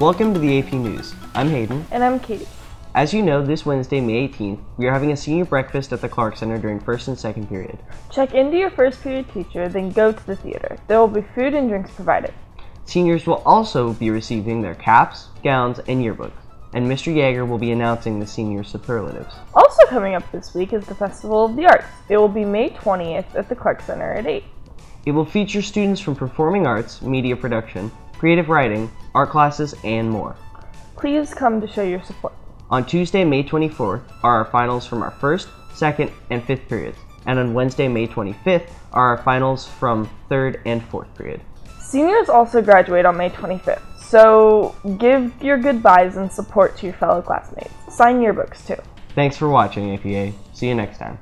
Welcome to the AP News. I'm Hayden. And I'm Katie. As you know, this Wednesday, May 18th, we are having a senior breakfast at the Clark Center during first and second period. Check into your first period teacher, then go to the theater. There will be food and drinks provided. Seniors will also be receiving their caps, gowns, and yearbooks, and Mr. Yeager will be announcing the senior superlatives. Also coming up this week is the Festival of the Arts. It will be May 20th at the Clark Center at 8. It will feature students from performing arts, media production, creative writing, art classes, and more. Please come to show your support. On Tuesday, May 24th, are our finals from our first, second, and fifth periods, and on Wednesday, May 25th, are our finals from third and fourth period. Seniors also graduate on May 25th, so give your goodbyes and support to your fellow classmates. Sign yearbooks too. Thanks for watching, APA. See you next time.